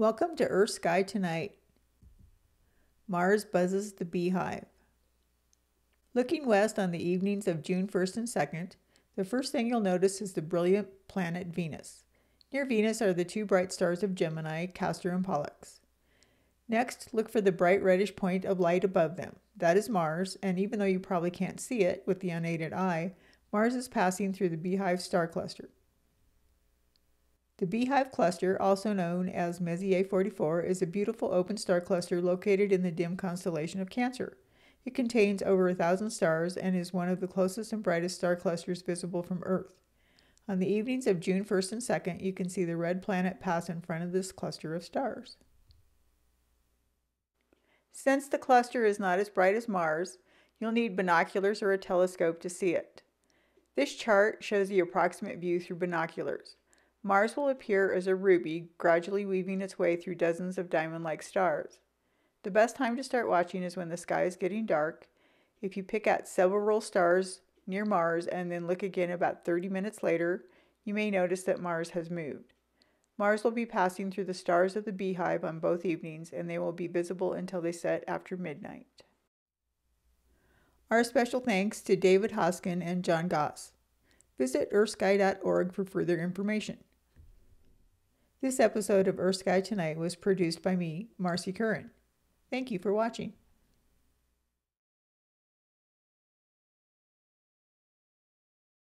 Welcome to Earth Sky Tonight. Mars buzzes the beehive. Looking west on the evenings of June 1st and 2nd, the first thing you'll notice is the brilliant planet Venus. Near Venus are the two bright stars of Gemini, Castor and Pollux. Next, look for the bright reddish point of light above them. That is Mars, and even though you probably can't see it with the unaided eye, Mars is passing through the Beehive star cluster. The Beehive Cluster, also known as Messier 44, is a beautiful open star cluster located in the dim constellation of Cancer. It contains over a thousand stars and is one of the closest and brightest star clusters visible from Earth. On the evenings of June 1st and 2nd, you can see the red planet pass in front of this cluster of stars. Since the cluster is not as bright as Mars, you'll need binoculars or a telescope to see it. This chart shows the approximate view through binoculars. Mars will appear as a ruby, gradually weaving its way through dozens of diamond-like stars. The best time to start watching is when the sky is getting dark. If you pick out several stars near Mars and then look again about 30 minutes later, you may notice that Mars has moved. Mars will be passing through the stars of the beehive on both evenings and they will be visible until they set after midnight. Our special thanks to David Hoskin and John Goss. Visit earthsky.org for further information. This episode of Earth Sky Tonight was produced by me, Marcy Curran. Thank you for watching.